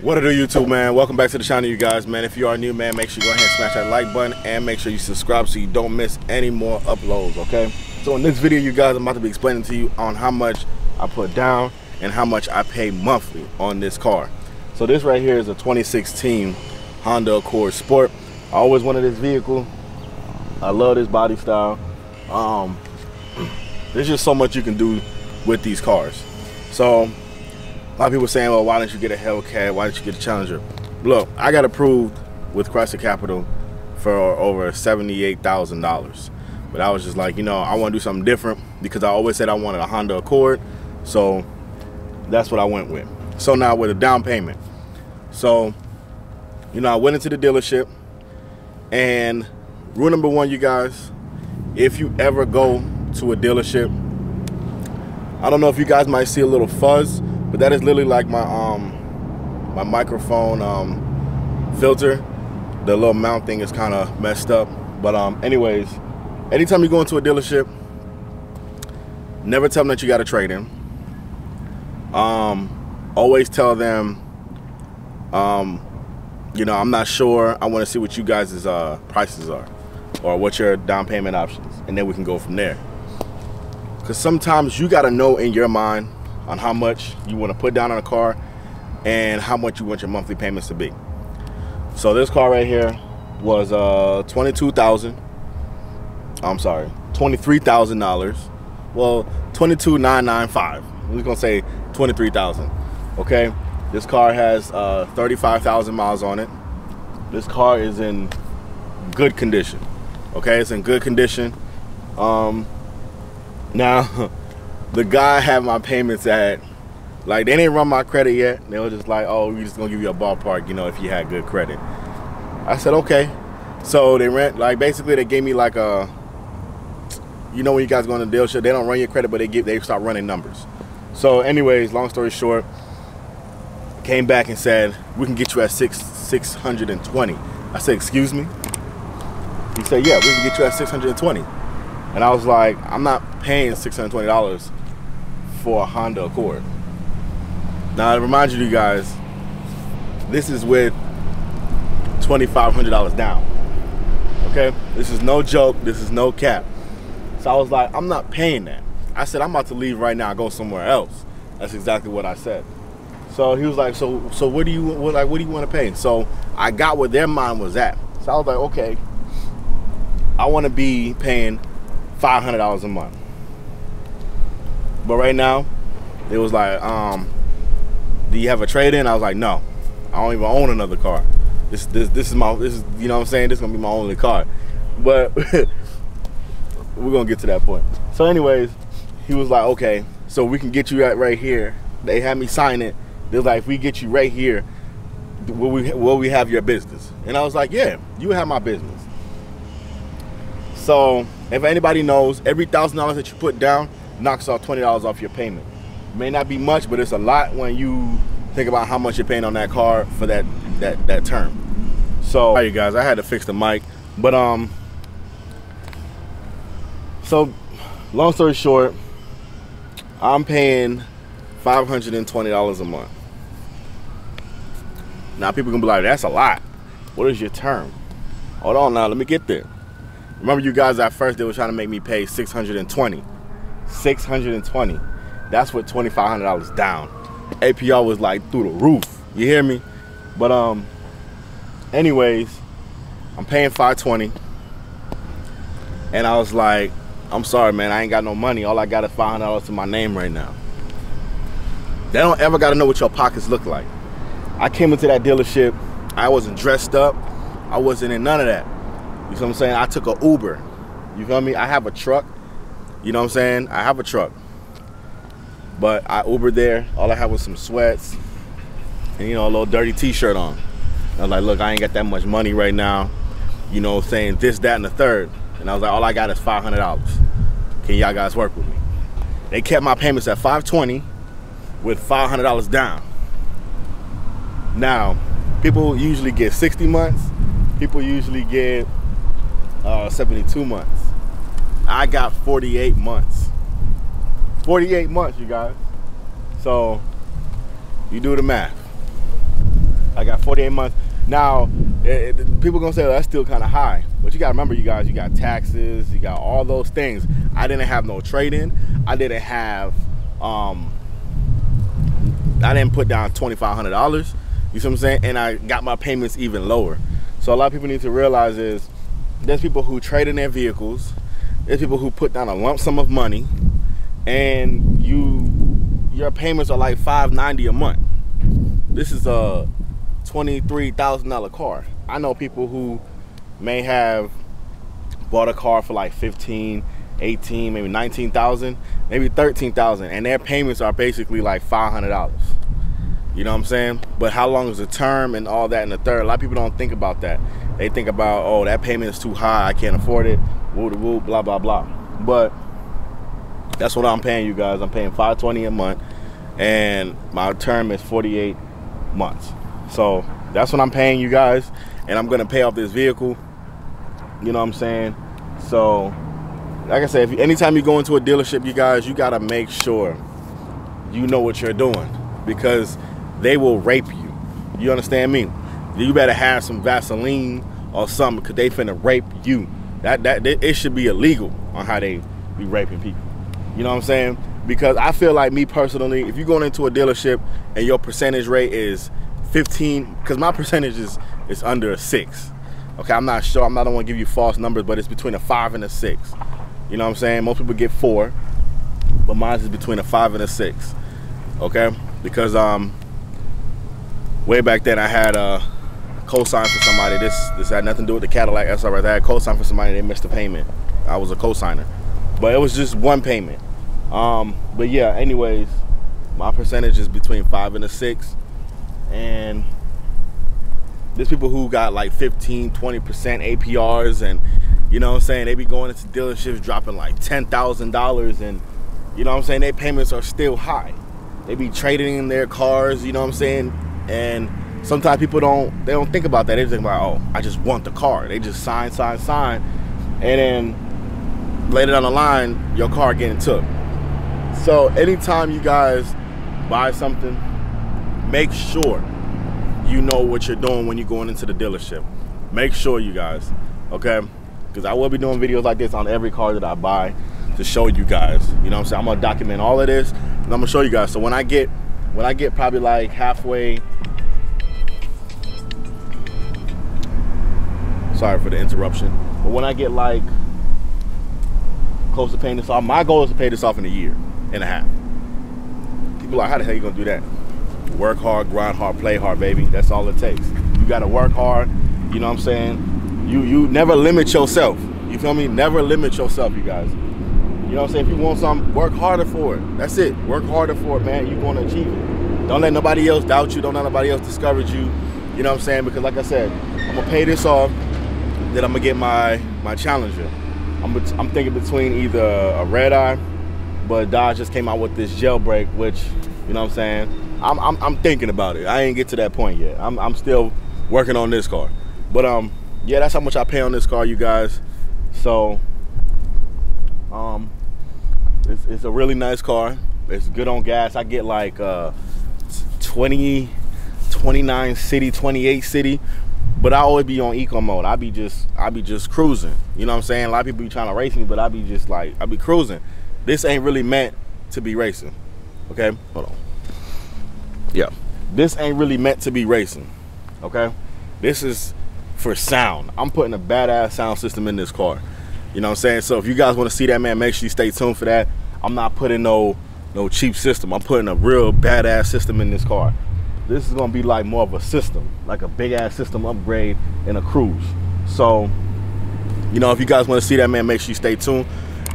What to do YouTube man? Welcome back to the channel you guys man. If you are new man, make sure you go ahead and smash that like button and make sure you subscribe so you don't miss any more uploads, okay? So in this video you guys, I'm about to be explaining to you on how much I put down and how much I pay monthly on this car. So this right here is a 2016 Honda Accord Sport. I always wanted this vehicle. I love this body style. Um, there's just so much you can do with these cars. So a lot of people saying, well, why didn't you get a Hellcat? Why didn't you get a Challenger? Look, I got approved with Chrysler Capital for over $78,000. But I was just like, you know, I want to do something different because I always said I wanted a Honda Accord. So that's what I went with. So now with a down payment. So, you know, I went into the dealership and rule number one, you guys, if you ever go to a dealership, I don't know if you guys might see a little fuzz, but that is literally like my um my microphone um filter. The little mount thing is kind of messed up. But um anyways, anytime you go into a dealership, never tell them that you got a trade in. Um always tell them um you know, I'm not sure. I want to see what you guys' uh, prices are or what your down payment options and then we can go from there. Cuz sometimes you got to know in your mind on how much you want to put down on a car and how much you want your monthly payments to be. So this car right here was uh 22,000 I'm sorry, $23,000. Well, 22,995. We're going to say 23,000. Okay? This car has uh 35,000 miles on it. This car is in good condition. Okay? It's in good condition. Um now the guy had my payments at like they didn't run my credit yet. They were just like, oh, we're just gonna give you a ballpark, you know, if you had good credit. I said, okay. So they rent like basically they gave me like a you know when you guys go on the dealership, they don't run your credit, but they give they start running numbers. So, anyways, long story short, came back and said, we can get you at six six hundred and twenty. I said, excuse me? He said, yeah, we can get you at 620. And I was like, I'm not paying $620 for a Honda Accord. Now, I remind you guys, this is with $2,500 down. Okay? This is no joke. This is no cap. So I was like, I'm not paying that. I said, I'm about to leave right now go somewhere else. That's exactly what I said. So he was like, so so what do you what like what do you want to pay? And So I got where their mind was at. So I was like, okay, I want to be paying five hundred dollars a month. But right now, it was like, um, do you have a trade in? I was like, no, I don't even own another car. This this this is my this is you know what I'm saying. This is gonna be my only car. But we're gonna get to that point. So, anyways, he was like, okay, so we can get you right right here. They had me sign it. They're like, if we get you right here, will we will we have your business? And I was like, yeah, you have my business. So if anybody knows, every thousand dollars that you put down knocks off twenty dollars off your payment. May not be much, but it's a lot when you think about how much you're paying on that car for that that that term. So, all right, you guys, I had to fix the mic, but um, so long story short, I'm paying five hundred and twenty dollars a month. Now people gonna be like, that's a lot. What is your term? Hold on now, let me get there. Remember you guys at first they were trying to make me pay 620. 620. That's what $2,500 down. APR was like through the roof. You hear me? But um anyways, I'm paying 520. And I was like, I'm sorry, man, I ain't got no money. All I got is $500 to my name right now. They don't ever got to know what your pockets look like. I came into that dealership, I wasn't dressed up. I wasn't in none of that. You know what I'm saying? I took a Uber. You feel me? I have a truck. You know what I'm saying? I have a truck. But I Ubered there. All I had was some sweats and, you know, a little dirty t-shirt on. I was like, look, I ain't got that much money right now. You know, saying this, that, and the third. And I was like, all I got is $500. Can y'all guys work with me? They kept my payments at 520 with $500 down. Now, people usually get 60 months. People usually get uh, 72 months. I got 48 months. 48 months, you guys. So, you do the math. I got 48 months. Now, it, it, people gonna say oh, that's still kind of high, but you gotta remember, you guys, you got taxes, you got all those things. I didn't have no trade-in. I didn't have, um, I didn't put down $2,500. You see what I'm saying? And I got my payments even lower. So a lot of people need to realize is there's people who trade in their vehicles. There's people who put down a lump sum of money, and you your payments are like 590 a month. This is a $23,000 car. I know people who may have bought a car for like 15, 18, maybe 19,000, maybe 13,000 and their payments are basically like $500. You know what I'm saying? But how long is the term and all that in the third? A lot of people don't think about that. They think about, oh, that payment is too high. I can't afford it. Woo woo, blah, blah, blah. But that's what I'm paying you guys. I'm paying 520 a month and my term is 48 months. So that's what I'm paying you guys and I'm to pay off this vehicle. You know what I'm saying? So like I said, if, anytime you go into a dealership, you guys, you got to make sure you know what you're doing because they will rape you. You understand me? You better have some Vaseline or something because they finna rape you. That that it should be illegal on how they be raping people. You know what I'm saying? Because I feel like me personally, if you're going into a dealership and your percentage rate is 15, because my percentage is is under a six. Okay, I'm not sure. I'm not to give you false numbers, but it's between a five and a six. You know what I'm saying? Most people get four, but mine is between a five and a six. Okay, because um, way back then I had a co-sign for somebody. This this had nothing to do with the Cadillac SRX. I had co-sign for somebody. They missed the payment. I was a co-signer, but it was just one payment. Um, but yeah, anyways, my percentage is between five and a six, and there's people who got like 15, 20% APRs, and you know what I'm saying they be going into dealerships dropping like ten thousand dollars, and you know what I'm saying their payments are still high. They be trading in their cars, you know what I'm saying, and sometimes people don't they don't think about that. They think about, oh, I just want the car. They just sign, sign, sign, and then later down the line, your car getting took. So anytime you guys buy something, make sure you know what you're doing when you're going into the dealership. Make sure you guys, okay? Because I will be doing videos like this on every car that I buy to show you guys. You know what I'm saying? I'm gonna document all of this and I'm gonna show you guys. So when I get when I get probably like halfway sorry for the interruption. But when I get like close to paying this off, my goal is to pay this off in a year and a half. People are like, how the hell you gonna do that? Work hard, grind hard, play hard, baby. That's all it takes. You gotta work hard. You know what I'm saying? You you never limit yourself. You feel me? Never limit yourself, you guys. You know what I'm saying? If you want something, work harder for it. That's it. Work harder for it, man. You're gonna achieve it. Don't let nobody else doubt you. Don't let nobody else discourage you. You know what I'm saying? Because like I said, I'm gonna pay this off. Then I'm gonna get my my Challenger. I'm I'm thinking between either a red eye but Dodge just came out with this jailbreak, which, you know what I'm saying? I'm, I'm, I'm thinking about it. I ain't get to that point yet. I'm, I'm still working on this car. But um, yeah, that's how much I pay on this car, you guys. So, um, it's, it's a really nice car. It's good on gas. I get like uh, 20, 29 city, 28 city. But I always be on eco mode. I be just, I be just cruising. You know what I'm saying? A lot of people be trying to race me, but I be just like, I be cruising this ain't really meant to be racing. Okay, hold on. Yeah, this ain't really meant to be racing. Okay, this is for sound. I'm putting a badass sound system in this car. You know what I'm saying? So if you guys want to see that, man, make sure you stay tuned for that. I'm not putting no no cheap system. I'm putting a real badass system in this car. This is gonna be like more of a system, like a big ass system upgrade in a cruise. So, you know, if you guys want to see that, man, make sure you stay tuned.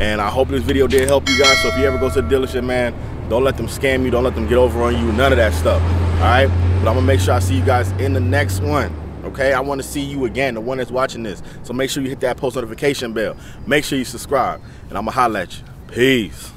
And I hope this video did help you guys. So if you ever go to the dealership, man, don't let them scam you. Don't let them get over on you. None of that stuff. All right? But I'm going to make sure I see you guys in the next one. Okay? I want to see you again, the one that's watching this. So make sure you hit that post notification bell. Make sure you subscribe. And I'm going to holler at you. Peace.